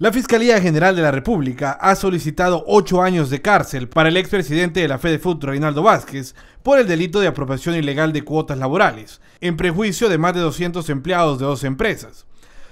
La Fiscalía General de la República ha solicitado ocho años de cárcel para el expresidente de la FEDEFUT, Reinaldo Vázquez, por el delito de apropiación ilegal de cuotas laborales, en prejuicio de más de 200 empleados de dos empresas.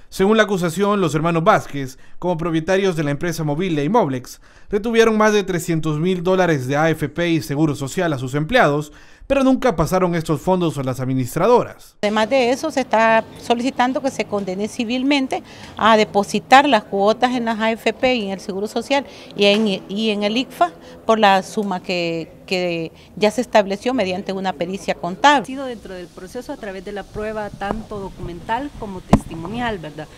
Según la acusación, los hermanos Vázquez, como propietarios de la empresa Mobile Immoblex, retuvieron más de 300 mil dólares de AFP y Seguro Social a sus empleados, pero nunca pasaron estos fondos a las administradoras. Además de eso, se está solicitando que se condene civilmente a depositar las cuotas en las AFP y en el Seguro Social y en, y en el ICFA por la suma que, que ya se estableció mediante una pericia contable. Ha sido dentro del proceso a través de la prueba tanto documental como testimonial, ¿verdad?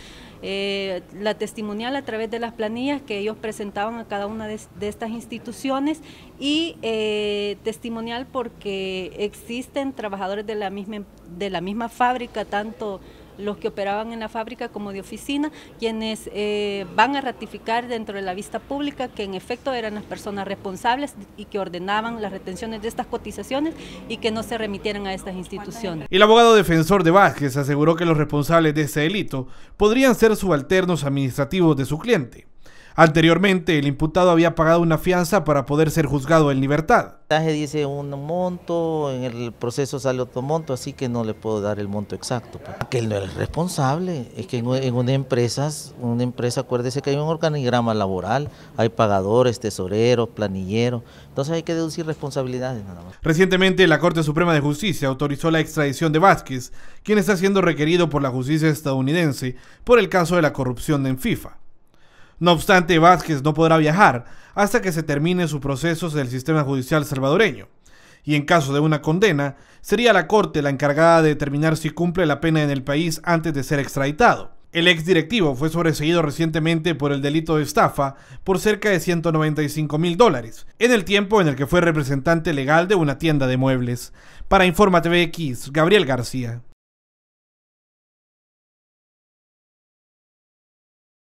Eh, la testimonial a través de las planillas que ellos presentaban a cada una de, estas instituciones y eh, testimonial porque existen trabajadores de la misma, de la misma fábrica, tanto los que operaban en la fábrica como de oficina, quienes eh, van a ratificar dentro de la vista pública que en efecto eran las personas responsables y que ordenaban las retenciones de estas cotizaciones y que no se remitieran a estas instituciones. El abogado defensor de Vázquez aseguró que los responsables de este delito podrían ser subalternos administrativos de su cliente. Anteriormente, el imputado había pagado una fianza para poder ser juzgado en libertad. El dice un monto, en el proceso sale otro monto, así que no le puedo dar el monto exacto. Pues. Que él no es responsable, es que en una empresa, una empresa, acuérdese que hay un organigrama laboral, hay pagadores, tesoreros, planilleros, entonces hay que deducir responsabilidades nada más. Recientemente, la Corte Suprema de Justicia autorizó la extradición de Vázquez, quien está siendo requerido por la justicia estadounidense por el caso de la corrupción en FIFA. No obstante, Vázquez no podrá viajar hasta que se termine su proceso del sistema judicial salvadoreño. Y en caso de una condena, sería la Corte la encargada de determinar si cumple la pena en el país antes de ser extraditado. El ex directivo fue sobreseído recientemente por el delito de estafa por cerca de 195 mil dólares, en el tiempo en el que fue representante legal de una tienda de muebles. Para Informa TVX, Gabriel García.